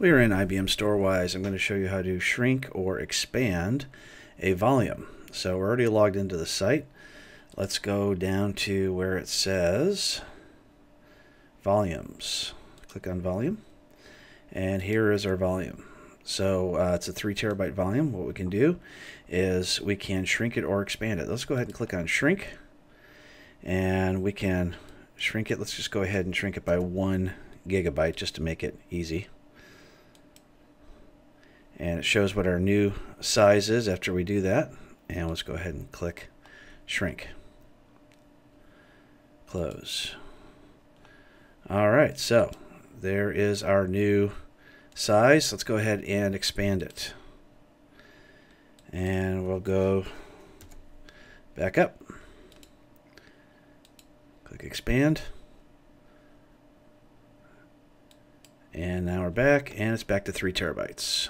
We are in IBM Storwize. I'm going to show you how to shrink or expand a volume. So we're already logged into the site. Let's go down to where it says volumes. Click on volume. And here is our volume. So uh, it's a three terabyte volume. What we can do is we can shrink it or expand it. Let's go ahead and click on shrink. And we can shrink it. Let's just go ahead and shrink it by one gigabyte just to make it easy and it shows what our new size is after we do that. And let's go ahead and click shrink. Close. Alright so there is our new size. Let's go ahead and expand it. And we'll go back up. Click expand. And now we're back and it's back to three terabytes